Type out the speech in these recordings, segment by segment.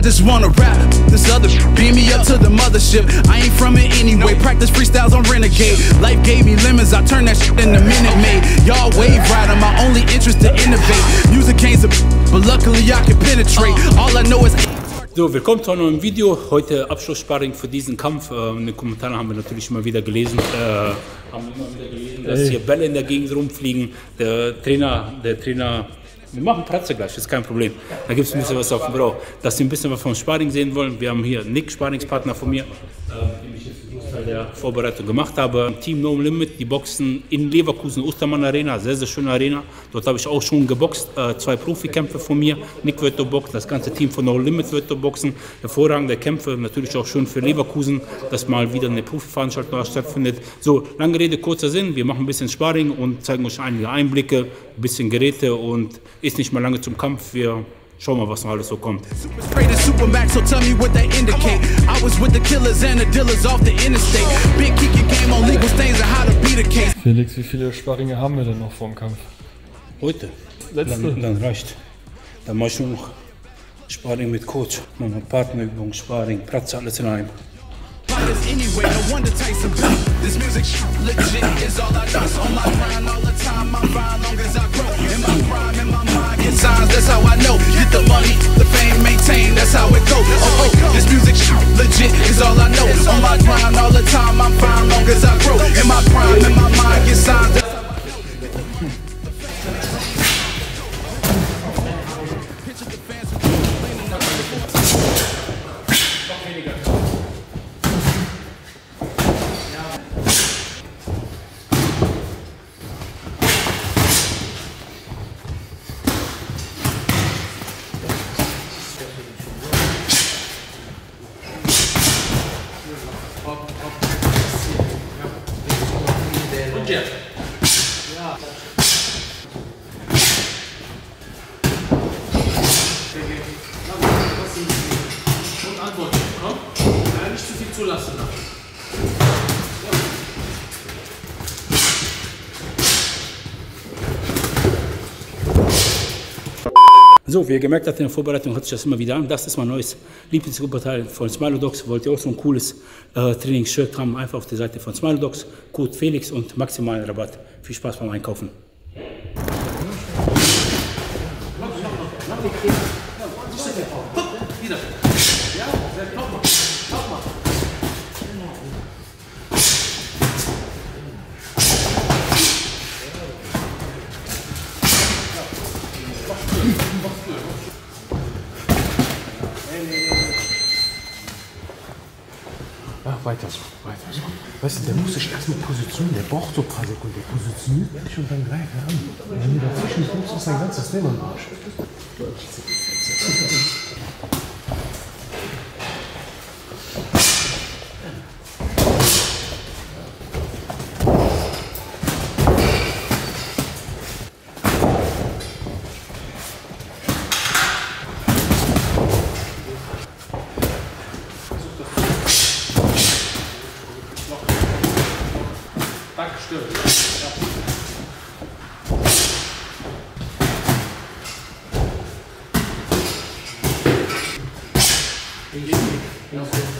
I just wanna rap. This other beam me up to the mothership. I ain't from it anyway. Practice freestyles on Renegade. Life gave me lemons, I turned that shit into Minute Maid. Y'all wave rider, my only interest to innovate. Music ain't a but luckily I can penetrate. All I know is. So, willkommen zu einem neuen Video. Heute Abschlusssparring für diesen Kampf. Äh, in den Kommentaren haben wir natürlich immer wieder gelesen, äh, haben immer wieder gelesen, dass hier Bälle in der Gegend rumfliegen. Der Trainer, der Trainer, wir machen Pratze gleich, ist kein Problem. Da gibt es ein bisschen was auf dem Bauch. Dass Sie ein bisschen was vom Sparring sehen wollen, wir haben hier Nick, Sparringspartner von mir, äh, einen Großteil der Vorbereitung gemacht habe. Team No Limit, die boxen in Leverkusen, Ostermann Arena, sehr, sehr schöne Arena. Dort habe ich auch schon geboxt, äh, zwei Profikämpfe von mir. Nick wird dort boxen, das ganze Team von No Limit wird dort boxen. Hervorragende Kämpfe, natürlich auch schön für Leverkusen, dass mal wieder eine Profiveranstaltung stattfindet. So, lange Rede, kurzer Sinn, wir machen ein bisschen Sparring und zeigen euch einige Einblicke, ein bisschen Geräte und ist nicht mehr lange zum Kampf. Wir schauen mal, was noch alles so kommt. Felix, wie viele Sparringe haben wir denn noch vor dem Kampf? Heute, Letzte. dann, dann reicht. Dann mache ich nur noch Sparring mit Coach, wir Partnerübung, Sparring, Pratze, alles in einem. Fighters anyway, no wonder Tyson beat. This music legit is all I know. On my grind all the time, I'm fine long as I grow. In my prime, in my mind, get signs, that's how I know. Get the money, the fame, maintain, that's how it goes. Oh, oh, this music legit is all I know. On my grind all the time, I'm fine long as I grow. In my prime, in my mind, get Und antworten, komm. Ja, nicht zu viel zulassen. So, wie ihr gemerkt habt in der Vorbereitung, hört sich das immer wieder an. Das ist mein neues Lieblingsoberteil von Smilodogs. Wollt ihr auch so ein cooles äh, Trainingsshirt haben, einfach auf der Seite von Smilodogs. Code Felix und maximalen Rabatt. Viel Spaß beim Einkaufen. Ach, weiter so, weiter so. Weißt du, der muss sich erstmal positionieren, der braucht so ein paar Sekunden. Der positioniert sich und dann greift er an. Wenn du dazwischen kommst, ist dein ganzes Leben am Arsch. Entendi. sei...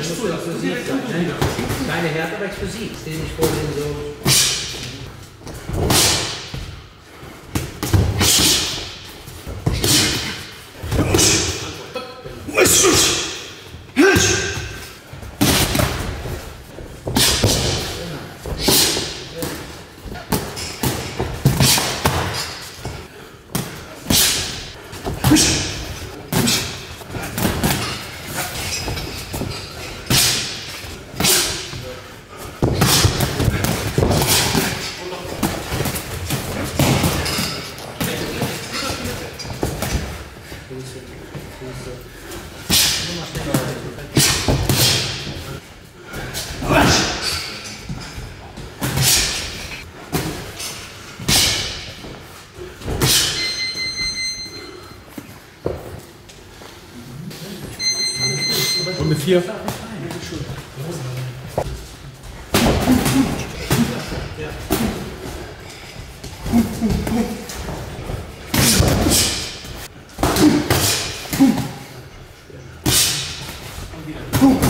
Nicht zulassen. Direkt unten wieder. Keine Härte, aber explosiv. Dir nicht vor, so. Runde 4.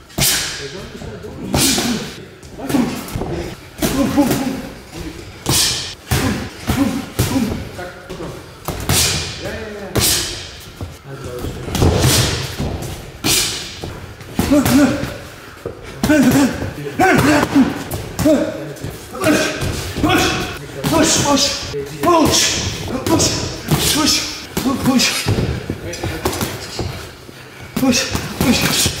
Push, push, push.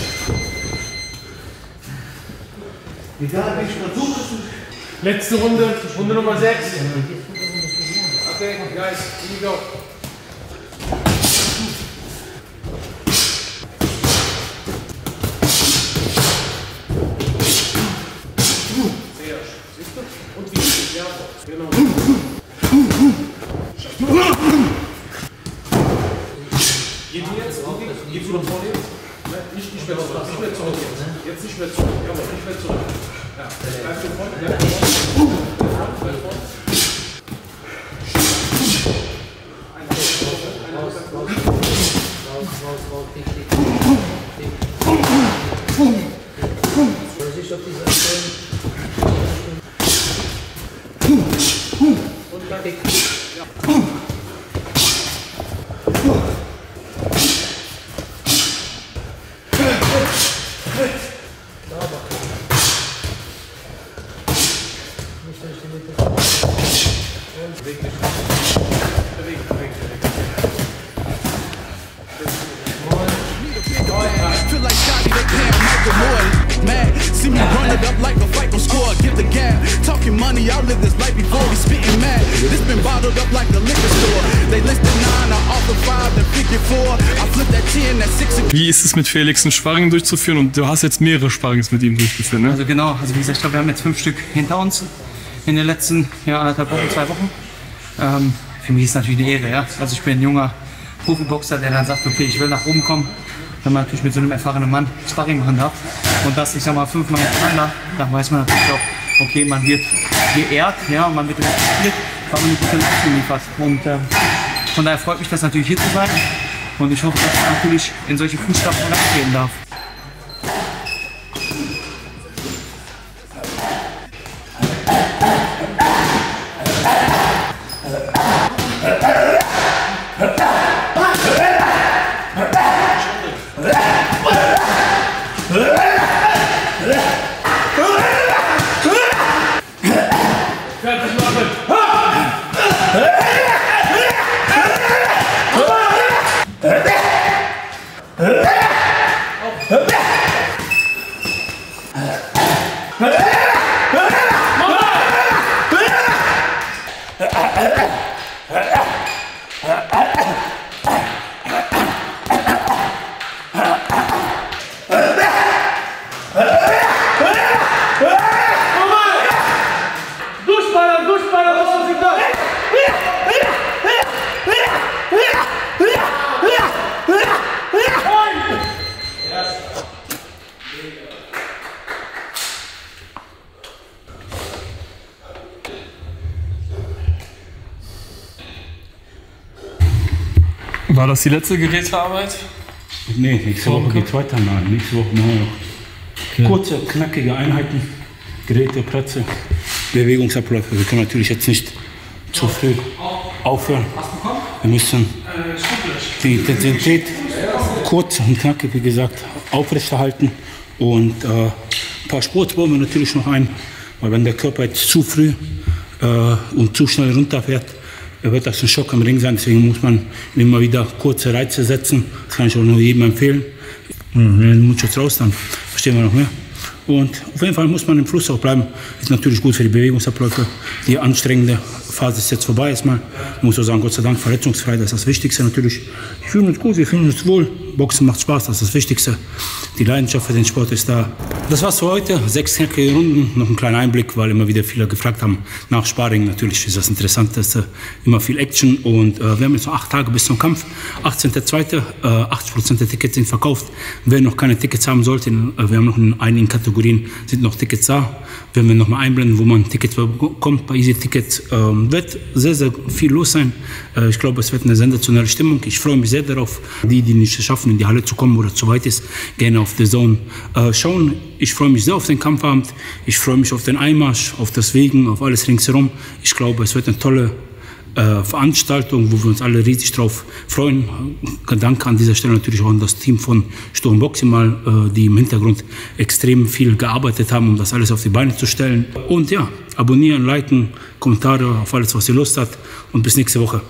Ich, wir machen die Doppeldecke. Letzte Runde, Runde Nummer 6. Okay, guys, here you go. Sehr, siehst du? Und wie? Ja, genau. Geht die jetzt? Gehst du nach vorne jetzt? Nein, nicht, nicht mehr zurück. Nicht mehr zurück jetzt. Jetzt nicht mehr zurück. Jawohl, nicht mehr zurück. Vorsicht auf dieser Stelle. Und dick. See me run it up like a fight, gon' score, give the gap. Talking money, I live this life before we spitting mad. This been bottled up like a liquor store. They listed nine, I offer five, then figure four. I flip that 10, that six, and Wie ist es mit Felix, ein Sparring durchzuführen? Und du hast jetzt mehrere Sparrings mit ihm durchgeführt, ne? Also genau, also wie gesagt, ich glaube, wir haben jetzt fünf Stück hinter uns in den letzten ja, anderthalb Wochen, zwei Wochen. Ähm, für mich ist natürlich eine Ehre, ja. Also ich bin ein junger Profiboxer, der dann sagt, okay, ich will nach oben kommen. Wenn man natürlich mit so einem erfahrenen Mann Sparring machen darf und das, ich sag mal, fünfmal hintereinander, dann weiß man natürlich auch, okay, man wird geehrt, ja, und man wird respektiert, weil man eine gute Leistung liefert. Und ähm, von daher freut mich das natürlich hier zu sein und ich hoffe, dass ich natürlich in solche Fußstapfen reingehen darf. 立った! War das die letzte Gerätearbeit? Nee, nächste Woche geht's weiter. Nein, nächste Woche machen wir noch kurze, knackige Einheiten, Geräte, Plätze, Bewegungsabläufe. Wir können natürlich jetzt nicht zu früh aufhören. Wir müssen die Intensität kurz und knackig, wie gesagt, aufrechterhalten. Und äh, ein paar Sport bauen wir natürlich noch ein, weil wenn der Körper jetzt zu früh äh, und zu schnell runterfährt, wird das ein Schock am Ring sein. Deswegen muss man immer wieder kurze Reize setzen. Das kann ich auch nur jedem empfehlen. Wenn Mundschutz raus, dann verstehen wir noch mehr. Und auf jeden Fall muss man im Fluss auch bleiben. Ist natürlich gut für die Bewegungsabläufe. Die anstrengende Phase ist jetzt vorbei erstmal. Ich muss auch sagen, Gott sei Dank verletzungsfrei, das ist das Wichtigste natürlich. Fühlen uns gut, wir fühlen uns wohl. Boxen macht Spaß, das ist das Wichtigste. Die Leidenschaft für den Sport ist da. Das war's für heute. Sechs knackige Runden, noch ein kleiner Einblick, weil immer wieder viele gefragt haben nach Sparring. Natürlich ist das Interessanteste immer viel Action und äh, wir haben jetzt noch acht Tage bis zum Kampf. 18.02. Äh, 80% der Tickets sind verkauft. Wer noch keine Tickets haben sollte, äh, wir haben noch in einigen Kategorien sind noch Tickets da. Werden wir nochmal einblenden, wo man Tickets bekommt. Bei Easy Tickets ähm, wird sehr, sehr viel los sein. Äh, ich glaube, es wird eine sensationelle Stimmung. Ich freue mich sehr darauf. Die, die nicht schaffen, in die Halle zu kommen oder zu weit ist, gerne auf The Zone äh, schauen. Ich freue mich sehr auf den Kampfabend. Ich freue mich auf den Einmarsch, auf das Wegen, auf alles ringsherum. Ich glaube, es wird eine tolle äh, Veranstaltung, wo wir uns alle riesig drauf freuen. Danke an dieser Stelle natürlich auch an das Team von Sturm Boxing mal, äh, die im Hintergrund extrem viel gearbeitet haben, um das alles auf die Beine zu stellen. Und ja, abonnieren, liken, Kommentare auf alles, was ihr Lust habt und bis nächste Woche.